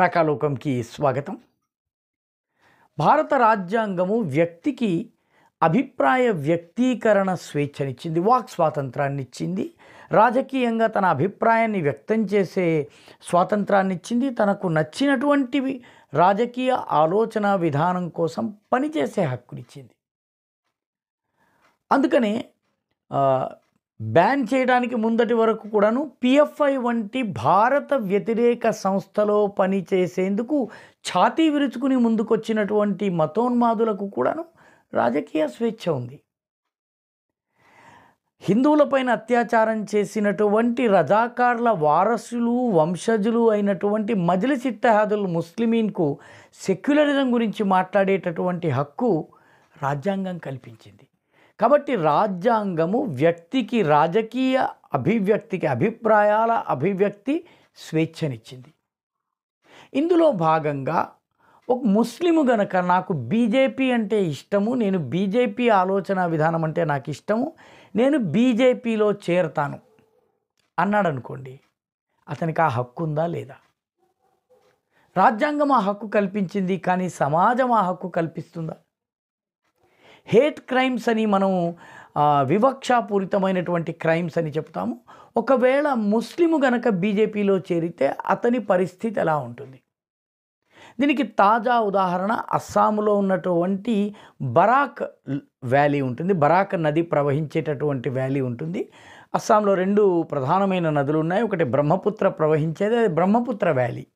రకాలోకంకి స్వాగతం. భారత రాజ్యాంగము వ్యక్తికి అభిప్రాయ వ్యక్తీకరణ స్వేచ్ఛనిచ్చింది వాక్ స్వాతంత్రాన్ని ఇచ్చింది రాజకీయంగా తన అభిప్రాయాన్ని వ్యక్తం చేసే స్వాతంత్రాన్ని ఇచ్చింది తనకు నచ్చినటువంటివి రాజకీయ ఆలోచన విధానం కోసం పనిచేసే హక్కునిచ్చింది. అందుకనే బ్యాన్ చేయడానికి ముందటి వరకు కూడాను పిఎఫ్ఐ వంటి భారత వ్యతిరేక సంస్థలో పనిచేసేందుకు ఛాతీ విరుచుకుని ముందుకొచ్చినటువంటి మతోన్మాదులకు కూడాను రాజకీయ స్వేచ్ఛ ఉంది. హిందువులపైన అత్యాచారం చేసినటువంటి రజాకార్ల వారసులు వంశజులు అయినటువంటి మజిలి ఇత్తహాదుల్ ముస్లిమీన్కు సెక్యులరిజం గురించి మాట్లాడేటటువంటి హక్కు రాజ్యాంగం కల్పించింది. కాబట్టి రాజ్యాంగము వ్యక్తికి రాజకీయ అభివ్యక్తికి అభిప్రాయాల అభివ్యక్తి స్వేచ్ఛనిచ్చింది. ఇందులో భాగంగా ఒక ముస్లిము గనక నాకు బీజేపీ అంటే ఇష్టము నేను బీజేపీ ఆలోచన విధానం అంటే నాకు ఇష్టము నేను బీజేపీలో చేరతాను అన్నాడు అనుకోండి అతనికి ఆ హక్కు ఉందా లేదా? రాజ్యాంగం ఆ హక్కు కల్పించింది కానీ సమాజం ఆ హక్కు కల్పిస్తుందా? హేట్ క్రైమ్స్ అని మనం వివక్షాపూరితమైనటువంటి క్రైమ్స్ అని చెప్తాము. ఒకవేళ ముస్లిము గనక బీజేపీలో చేరితే అతని పరిస్థితి ఎలా ఉంటుంది? దీనికి తాజా ఉదాహరణ అస్సాంలో ఉన్నటువంటి బరాక్ వ్యాలీ ఉంటుంది. బరాక్ నది ప్రవహించేటటువంటి వ్యాలీ ఉంటుంది. అస్సాంలో రెండు ప్రధానమైన నదులు ఉన్నాయి. ఒకటి బ్రహ్మపుత్ర ప్రవహించేది అది బ్రహ్మపుత్ర వ్యాలీ.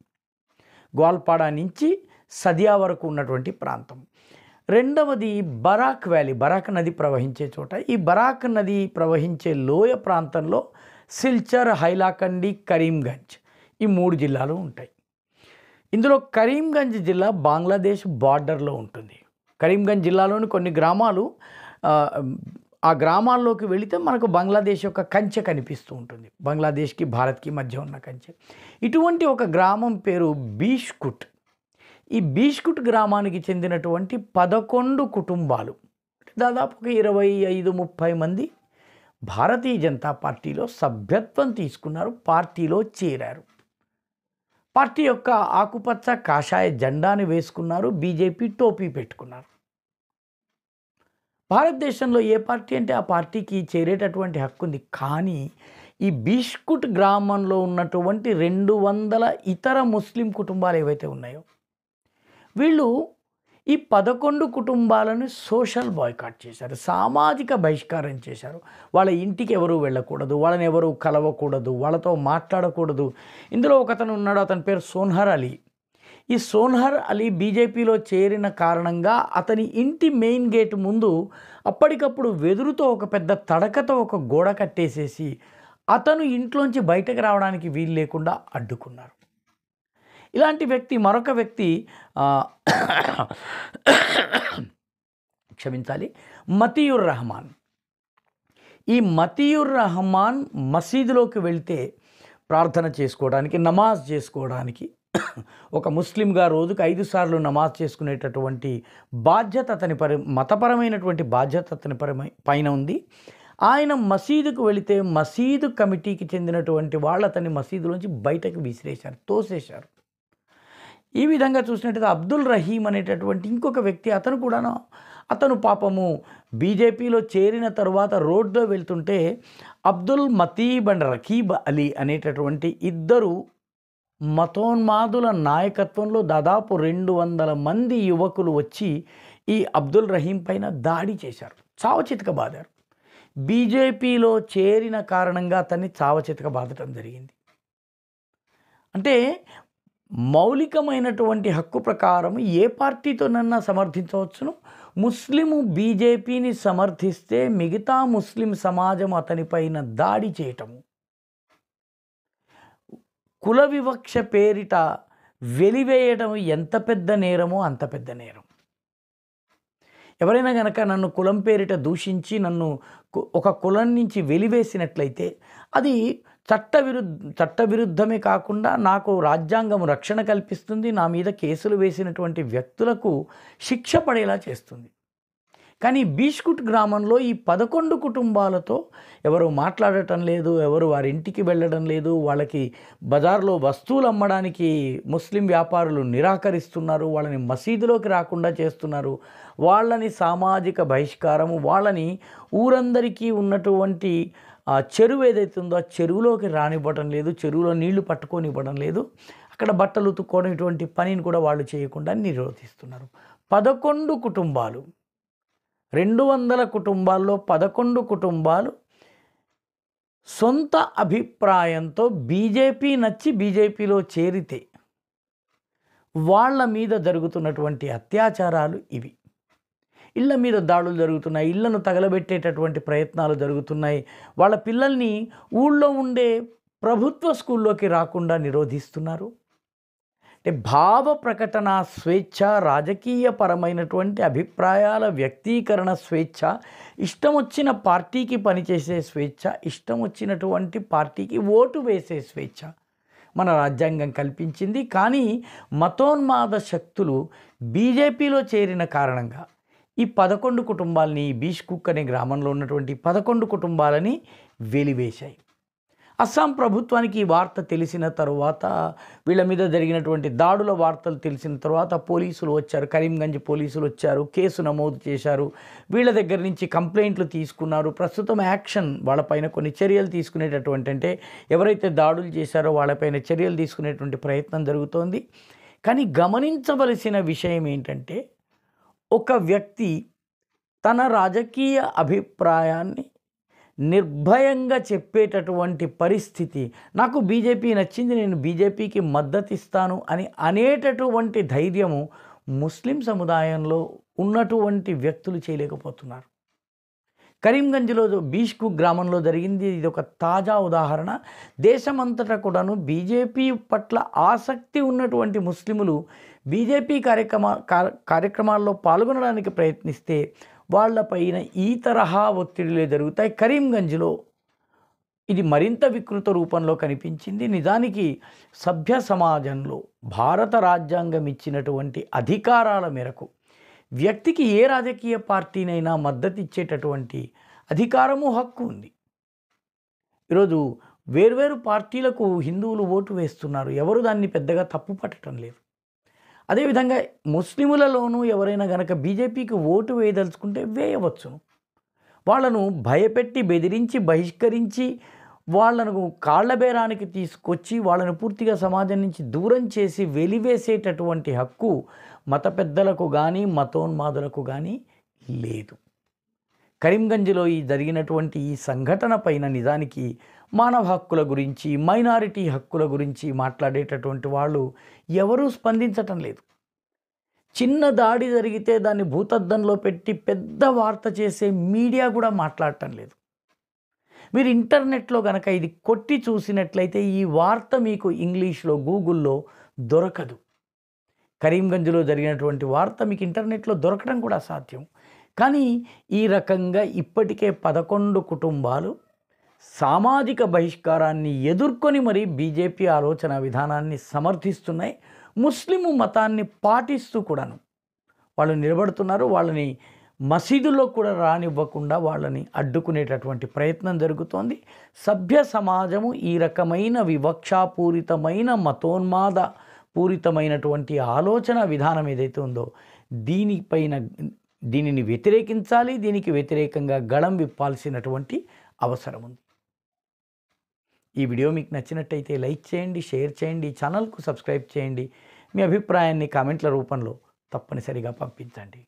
గ్వాల్పాడ నుంచి సదియా వరకు ఉన్నటువంటి ప్రాంతం. రెండవది బరాక్ వ్యాలీ. బరాక్ నది ప్రవహించే చోట. ఈ బరాక్ నది ప్రవహించే లోయ ప్రాంతంలో సిల్చర్ హైలాకండి కరీంగంజ్ ఈ మూడు జిల్లాలు ఉంటాయి. ఇందులో కరీంగంజ్ జిల్లా బంగ్లాదేశ్ బార్డర్లో ఉంటుంది. కరీంగంజ్ జిల్లాలోని కొన్ని గ్రామాలు ఆ, గ్రామాల్లోకి వెళితే మనకు బంగ్లాదేశ్ యొక్క కంచె కనిపిస్తూ ఉంటుంది. బంగ్లాదేశ్కి భారత్కి మధ్య ఉన్న కంచె. ఇటువంటి ఒక గ్రామం పేరు బీష్కుట్. ఈ బీష్కుట్ గ్రామానికి చెందినటువంటి పదకొండు కుటుంబాలు. దాదాపు ఒక ఇరవై ఐదు ముప్పై మంది భారతీయ జనతా పార్టీలో సభ్యత్వం తీసుకున్నారు పార్టీలో చేరారు. పార్టీ యొక్క ఆకుపచ్చ కాషాయ జెండాని వేసుకున్నారు బీజేపీ టోపీ పెట్టుకున్నారు. భారతదేశంలో ఏ పార్టీ అంటే ఆ పార్టీకి చేరేటటువంటి హక్కు ఉంది. కానీ ఈ బీష్కుట్ గ్రామంలో ఉన్నటువంటి రెండు వందల ఇతర ముస్లిం కుటుంబాలు ఏవైతే ఉన్నాయో వీళ్ళు ఈ పదకొండు కుటుంబాలను సోషల్ బాయ్కాట్ చేశారు సామాజిక బహిష్కారం చేశారు. వాళ్ళ ఇంటికి ఎవరు వెళ్ళకూడదు వాళ్ళని ఎవరు కలవకూడదు వాళ్ళతో మాట్లాడకూడదు. ఇందులో ఒకతను ఉన్నాడు అతని పేరు సోన్హర్ అలీ. ఈ సోన్హర్ అలీ బీజేపీలో చేరిన కారణంగా అతని ఇంటి మెయిన్ గేట్ ముందు అప్పటికప్పుడు వెదురుతో ఒక పెద్ద తడకతో ఒక గోడ కట్టేసేసి అతను ఇంట్లోంచి బయటకు రావడానికి వీలు లేకుండా అడ్డుకున్నారు. ఇలాంటి వ్యక్తి మరొక వ్యక్తి క్షమించాలి మతీయుర్ రహమాన్. ఈ మతీయుర్ రహమాన్ మసీదులోకి వెళ్తే ప్రార్థన చేసుకోవడానికి నమాజ్ చేసుకోవడానికి ఒక ముస్లింగా రోజుకు ఐదు సార్లు నమాజ్ చేసుకునేటటువంటి బాధ్యత అతని పరి మతపరమైనటువంటి బాధ్యత అతని పరమై పైన ఉంది. ఆయన మసీదుకు వెళితే మసీదు కమిటీకి చెందినటువంటి వాళ్ళు అతన్ని మసీదులోంచి బయటకు విసిరేశారు తోసేశారు. ఈ విధంగా చూసినట్టయితే అబ్దుల్ రహీం అనేటటువంటి ఇంకొక వ్యక్తి అతను కూడా అతను పాపము బీజేపీలో చేరిన తర్వాత రోడ్లో వెళ్తుంటే అబ్దుల్ మతీబ్ అండ్ రకీబ్ అలీ అనేటటువంటి ఇద్దరు మతోన్మాదుల నాయకత్వంలో దాదాపు రెండు వందల మంది యువకులు వచ్చి ఈ అబ్దుల్ రహీం పైన దాడి చేశారు. చావచితక బాధారు బీజేపీలో చేరిన కారణంగా అతన్ని చావచితక బాధటం జరిగింది. అంటే మౌలికమైనటువంటి హక్కు ప్రకారం ఏ పార్టీతోనన్నా సమర్థించవచ్చును? ముస్లిము బీజేపీని సమర్థిస్తే మిగతా ముస్లిం సమాజం అతనిపైన దాడి చేయటము. కుల వివక్ష పేరిట వెలివేయడం ఎంత పెద్ద నేరమో అంత పెద్ద నేరం. ఎవరైనా గనక నన్ను కులం పేరిట దూషించి నన్ను ఒక కులం నుంచి వెలివేసినట్లయితే అది చట్టవిరుద్ధ చట్టవిరుద్ధమే కాకుండా నాకు రాజ్యాంగం రక్షణ కల్పిస్తుంది నా మీద కేసులు వేసినటువంటి వ్యక్తులకు శిక్ష పడేలా చేస్తుంది. కానీ బీష్కుట్ గ్రామంలో ఈ పదకొండు కుటుంబాలతో ఎవరు మాట్లాడటం లేదు ఎవరు వారి ఇంటికి వెళ్ళడం లేదు వాళ్ళకి బజార్లో వస్తువులు అమ్మడానికి ముస్లిం వ్యాపారులు నిరాకరిస్తున్నారు వాళ్ళని మసీదులోకి రాకుండా చేస్తున్నారు. వాళ్ళని సామాజిక బహిష్కారము వాళ్ళని ఊరందరికీ ఉన్నటువంటి ఆ చెరువు ఏదైతే ఉందో ఆ చెరువులోకి రానివ్వడం లేదు చెరువులో నీళ్ళు పట్టుకొని ఇవ్వడం లేదు. అక్కడ బట్టలు ఉతుక్కోవడం ఇటువంటి పనిని కూడా వాళ్ళు చేయకుండా నిరోధిస్తున్నారు. పదకొండు కుటుంబాలు రెండు వందల కుటుంబాల్లో పదకొండు కుటుంబాలు సొంత అభిప్రాయంతో బీజేపీ నచ్చి బీజేపీలో చేరితే వాళ్ళ మీద జరుగుతున్నటువంటి అత్యాచారాలు ఇవి. ఇళ్ళ మీద దాడులు జరుగుతున్నాయి ఇళ్ళను తగలబెట్టేటటువంటి ప్రయత్నాలు జరుగుతున్నాయి. వాళ్ళ పిల్లల్ని ఊళ్ళో ఉండే ప్రభుత్వ స్కూల్లోకి రాకుండా నిరోధిస్తున్నారు. అంటే భావ ప్రకటన స్వేచ్ఛ రాజకీయపరమైనటువంటి అభిప్రాయాల వ్యక్తీకరణ స్వేచ్ఛ ఇష్టం వచ్చిన పార్టీకి పనిచేసే స్వేచ్ఛ ఇష్టం వచ్చినటువంటి పార్టీకి ఓటు వేసే స్వేచ్ఛ మన రాజ్యాంగం కల్పించింది. కానీ మతోన్మాద శక్తులు బీజేపీలో చేరిన కారణంగా ఈ పదకొండు కుటుంబాలని బీష్కుక్ అనే గ్రామంలో ఉన్నటువంటి పదకొండు కుటుంబాలని వెలివేశాయి. అస్సాం ప్రభుత్వానికి ఈ వార్త తెలిసిన తరువాత వీళ్ళ మీద జరిగినటువంటి దాడుల వార్తలు తెలిసిన తర్వాత పోలీసులు వచ్చారు. కరీంగంజ్ పోలీసులు వచ్చారు కేసు నమోదు చేశారు. వీళ్ళ దగ్గర నుంచి కంప్లైంట్లు తీసుకున్నారు. ప్రస్తుతం యాక్షన్ వాళ్ళపైన కొన్ని చర్యలు తీసుకునేటటువంటి అంటే ఎవరైతే దాడులు చేశారో వాళ్ళపైన చర్యలు తీసుకునేటువంటి ప్రయత్నం జరుగుతోంది. కానీ గమనించవలసిన విషయం ఏంటంటే ఒక వ్యక్తి తన రాజకీయ అభిప్రాయాన్ని నిర్భయంగా చెప్పేటటువంటి పరిస్థితి. నాకు బీజేపీ నచ్చింది నేను బీజేపీకి మద్దతు ఇస్తాను అని అనేటటువంటి ధైర్యము ముస్లిం సముదాయంలో ఉన్నటువంటి వ్యక్తులు చేయలేకపోతున్నారు. కరీంగంజ్లో బీష్కు గ్రామంలో జరిగింది. ఇది ఒక తాజా ఉదాహరణ. దేశమంతటా కూడాను బీజేపీ పట్ల ఆసక్తి ఉన్నటువంటి ముస్లిములు బీజేపీ కార్యక్రమ కార్యక్రమాల్లో పాల్గొనడానికి ప్రయత్నిస్తే వాళ్ళపైన ఈ తరహా ఒత్తిడిలే జరుగుతాయి. కరీంగంజ్లో ఇది మరింత వికృత రూపంలో కనిపించింది. నిజానికి సభ్య సమాజంలో భారత రాజ్యాంగం ఇచ్చినటువంటి అధికారాల మేరకు వ్యక్తికి ఏ రాజకీయ పార్టీనైనా మద్దతు ఇచ్చేటటువంటి అధికారము హక్కు ఉంది. ఈరోజు వేర్వేరు పార్టీలకు హిందువులు ఓటు వేస్తున్నారు. ఎవరు దాన్ని పెద్దగా తప్పు పట్టడం లేదు. అదేవిధంగా ముస్లిములలోనూ ఎవరైనా గనక బీజేపీకి ఓటు వేయదలుచుకుంటే వేయవచ్చును వాళ్ళను భయపెట్టి బెదిరించి బహిష్కరించి వాళ్ళను కాళ్ళబేరానికి తీసుకొచ్చి వాళ్ళను పూర్తిగా సమాజం నుంచి దూరం చేసి వెలివేసేటటువంటి హక్కు మత పెద్దలకు కానీ మతోన్మాదులకు కానీ లేదు. కరీంగంజ్లో ఈ జరిగినటువంటి ఈ సంఘటన పైన నిజానికి మానవ హక్కుల గురించి మైనారిటీ హక్కుల గురించి మాట్లాడేటటువంటి వాళ్ళు ఎవరూ స్పందించటం లేదు. చిన్న దాడి జరిగితే దాన్ని భూతద్దంలో పెట్టి పెద్ద వార్త చేసే మీడియా కూడా మాట్లాడటం లేదు. మీరు ఇంటర్నెట్లో కనుక ఇది కొట్టి చూసినట్లయితే ఈ వార్త మీకు ఇంగ్లీష్లో గూగుల్లో దొరకదు. కరీంగంజ్లో జరిగినటువంటి వార్త మీకు ఇంటర్నెట్లో దొరకడం కూడా సాధ్యం కానీ ఈ రకంగా ఇప్పటికే పదకొండు కుటుంబాలు సామాజిక బహిష్కారాన్ని ఎదుర్కొని మరి బీజేపీ ఆలోచన విధానాన్ని సమర్థిస్తున్నాయి. ముస్లిము మతాన్ని పాటిస్తూ కూడాను వాళ్ళు నిలబడుతున్నారు. వాళ్ళని మసీదుల్లో కూడా రానివ్వకుండా వాళ్ళని అడ్డుకునేటటువంటి ప్రయత్నం జరుగుతోంది. సభ్య సమాజము ఈ రకమైన వివక్షాపూరితమైన మతోన్మాద పూరితమైనటువంటి ఆలోచన విధానం ఏదైతే ఉందో దీనిపైన దీనిని వ్యతిరేకించాలి. దీనికి వ్యతిరేకంగా గళం విప్పాల్సినటువంటి అవసరం ఉంది. ఈ వీడియో మీకు నచ్చినట్టయితే లైక్ చేయండి షేర్ చేయండి ఛానల్కు సబ్స్క్రైబ్ చేయండి. మీ అభిప్రాయాన్ని కామెంట్ల రూపంలో తప్పనిసరిగా పంపించండి.